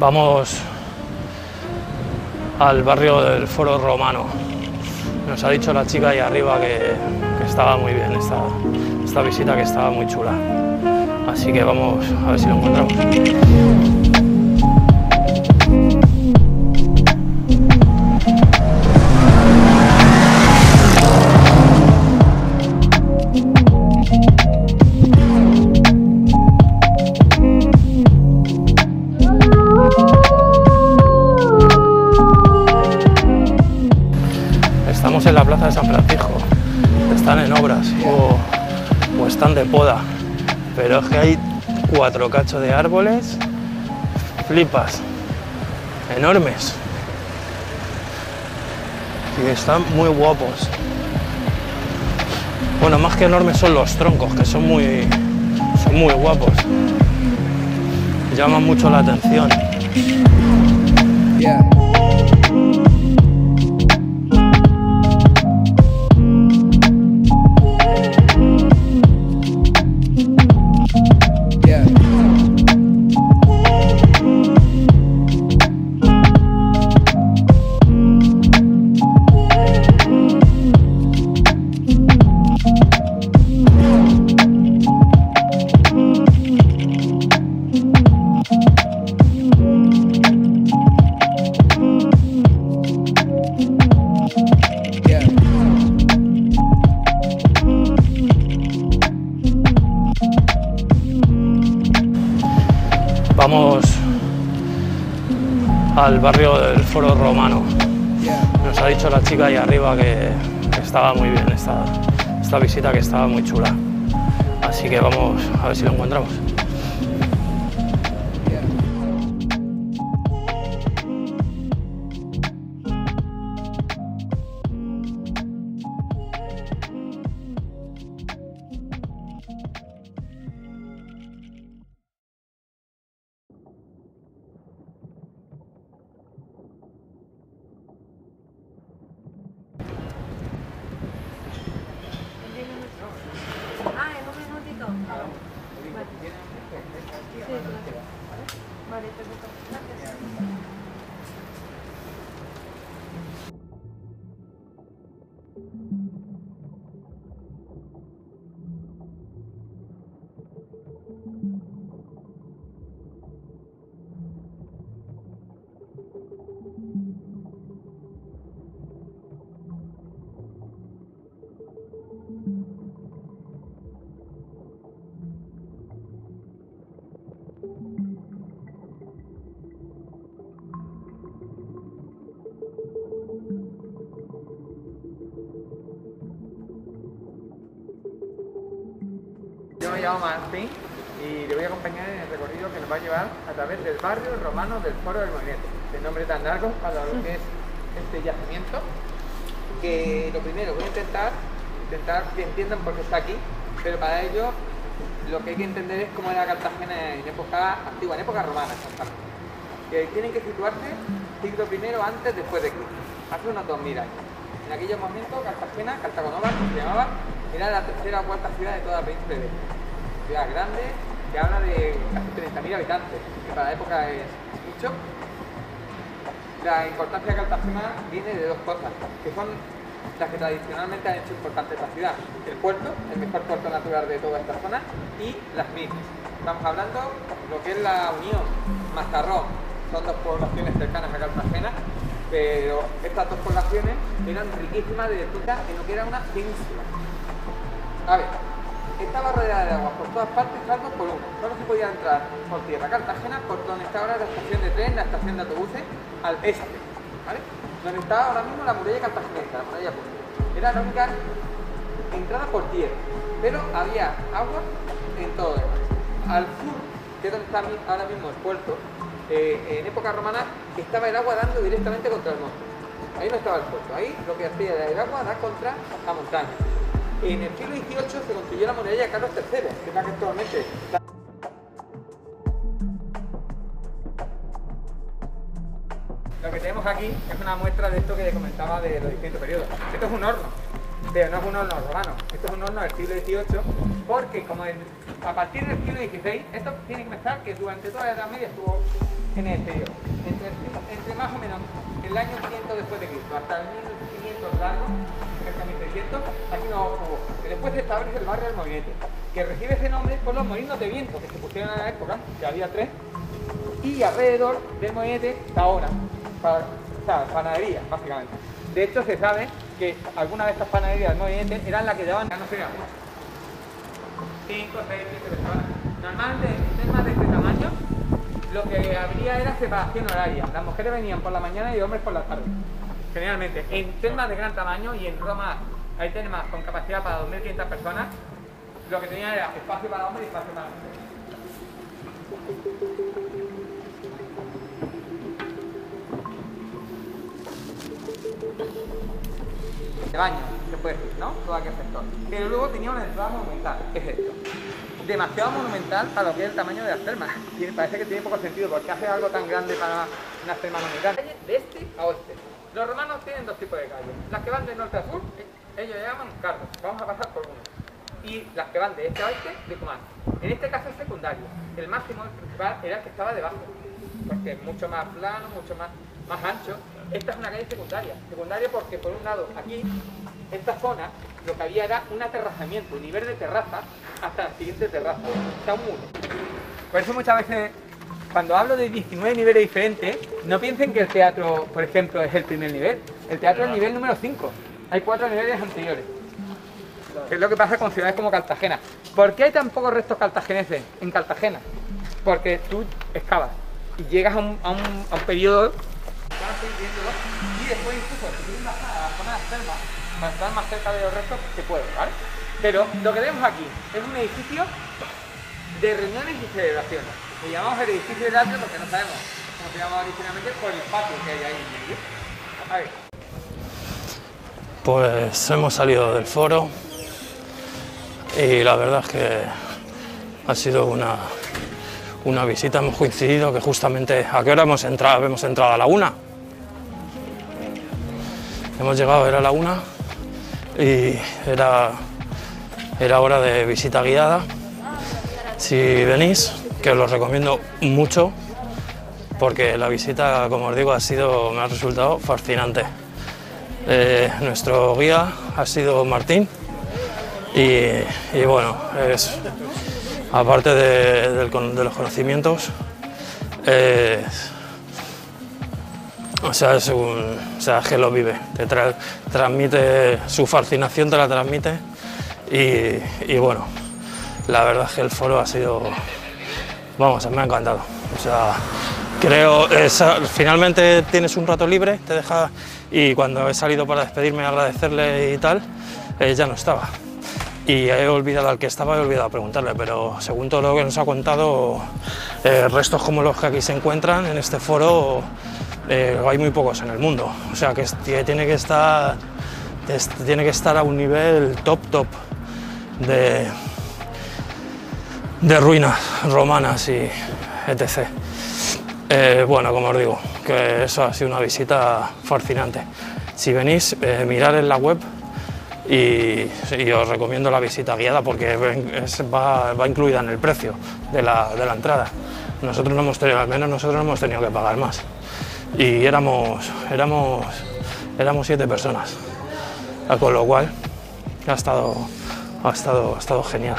Vamos al barrio del Foro Romano. Nos ha dicho la chica ahí arriba que, que estaba muy bien esta, esta visita, que estaba muy chula. Así que vamos a ver si lo encontramos. Estamos en la plaza de San Francisco. Están en obras o, están de poda. Pero es que hay cuatro cachos de árboles. Flipas. Enormes. Y están muy guapos. Bueno, más que enormes son los troncos, que son muy, son muy guapos. Llaman mucho la atención. Yeah. Al barrio del Foro Romano. Nos ha dicho la chica ahí arriba que, que estaba muy bien esta, esta visita, que estaba muy chula. Así que vamos a ver si lo encontramos. Yo me llamo Martín y le voy a acompañar en el recorrido que nos va a llevar a través del barrio romano del Foro del Movimiento. De nombre tan largo para lo que es este yacimiento, que lo primero voy a intentar, intentar que entiendan por qué está aquí, pero para ello lo que hay que entender es cómo era Cartagena en época antigua, en época romana exactamente. Que tienen que situarse siglo primero antes, después de Cristo, hace unos 2000 años. En aquellos momentos Cartagena, Cartagonova, se llamaba, era la tercera o cuarta ciudad de toda la península ibérica. Ciudad grande, que habla de casi 30.000 habitantes, que para la época es mucho. La importancia de Cartagena viene de dos cosas, que son las que tradicionalmente han hecho importante esta ciudad. El puerto, el mejor puerto natural de toda esta zona, y las minas. Estamos hablando de lo que es la Unión, Mazarrón, son dos poblaciones cercanas a Cartagena, pero estas dos poblaciones eran riquísimas de fruta en lo que era una península. A ver, estaba rodeada de agua por todas partes, salvo por uno. Solo se podía entrar por tierra. Cartagena, por donde está ahora la estación de tren, la estación de autobuses, al este. ¿Vale? Donde está ahora mismo la muralla cartaginesa, la muralla Punta. Era la única entrada por tierra. Pero había agua en todo mar. Al sur, que es donde está ahora mismo el puerto, eh, en época romana estaba el agua dando directamente contra el monte. Ahí no estaba el puerto, ahí lo que hacía era el agua dar contra la montaña. En el siglo XVIII se construyó la muralla de Carlos III, que es la que actualmente Lo que tenemos aquí es una muestra de esto que comentaba de los distintos periodos. Esto es un horno, pero no es un horno romano. Esto es un horno del siglo XVIII, porque como a partir del siglo XVI, esto tiene que pensar que durante toda la Edad Media estuvo en el exterior. Entre más o menos el año 500 después de Cristo hasta el 1500 largo, de 1600, aquí no hubo. Después se establece el barrio del Molinete, que recibe ese nombre por los molinos de viento que se pusieron en la época, que había tres, y alrededor del molinete Tahona, para, o sea, panadería, básicamente. De hecho, se sabe que algunas de estas panaderías del molinete eran las que llevaban, ya no muchas, 5, 6, 7 personas. Normalmente en temas de este tamaño, lo que habría era separación horaria. Las mujeres venían por la mañana y hombres por la tarde. Generalmente, en temas de gran tamaño y en Roma hay temas con capacidad para 2.500 personas, lo que tenían era espacio para hombres y espacio para mujeres. de baño, se puede decir, ¿no? Todo aquel sector. Pero luego tenía una entrada monumental, que es esto. Demasiado monumental para lo que es el tamaño de las termas. Tiene- parece que tiene poco sentido, porque hace algo tan grande para unas termas monumentales. De este a oeste. Los romanos tienen dos tipos de calles. Las que van de norte a sur, eh, ellos llaman cardos. Vamos a pasar por uno. Y las que van de este a oeste, de comán. En este caso es secundario. El máximo, el principal, era el que estaba debajo. Porque es mucho más plano, mucho más, más ancho. Esta es una calle secundaria. Secundaria porque, por un lado, aquí, esta zona, lo que había era un aterrazamiento, un nivel de terraza hasta la siguiente terraza. O sea, un muro. Por eso muchas veces, cuando hablo de 19 niveles diferentes, no piensen que el teatro, por ejemplo, es el primer nivel. El teatro es el nivel número 5. Hay cuatro niveles anteriores. Es lo que pasa con ciudades como Cartagena. ¿Por qué hay tan pocos restos cartageneses en Cartagena? Porque tú excavas y llegas a un, periodo y después incluso si a la zona de las termas, para estar más cerca de los restos, se puede, ¿vale? Pero lo que vemos aquí es un edificio de reuniones y celebraciones. Le llamamos el edificio del atrio porque no sabemos cómo se llamaba originalmente por el patio que hay ahí en medio. A ver. Pues hemos salido del foro y la verdad es que ha sido una, una visita, hemos coincidido que justamente a qué hora hemos entrado, hemos entrado a la una. Hemos llegado, era la una y era, era hora de visita guiada. Si venís, que os lo recomiendo mucho, porque la visita, como os digo, ha sido, me ha resultado fascinante. Eh, nuestro guía ha sido Martín y, bueno, es, aparte de los conocimientos, eh, o sea, es un, o sea, es que lo vive, te tra- transmite su fascinación, te la transmite y, bueno, la verdad es que el foro ha sido, vamos, me ha encantado. O sea, creo, esa- finalmente tienes un rato libre, te deja y cuando he salido para despedirme agradecerle y tal, eh, ya no estaba. Y he olvidado al que estaba, he olvidado preguntarle, pero según todo lo que nos ha contado, eh, restos como los que aquí se encuentran en este foro eh, hay muy pocos en el mundo. O sea que tiene que estar, es- tiene que estar a un nivel top top de, de ruinas romanas y etc. Eh, bueno, como os digo, que eso ha sido una visita fascinante. Si venís, eh, mirar en la web y, os recomiendo la visita guiada porque es- va, va incluida en el precio de la, de la entrada. Nosotros no hemos tenido, al menos nosotros no hemos tenido que pagar más. Y éramos, éramos, éramos siete personas. Ah, Con lo cual ha estado, ha estado, ha estado genial.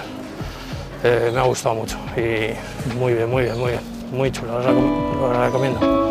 Eh, me ha gustado mucho y muy bien, muy bien, muy bien, muy chulo, la recomiendo.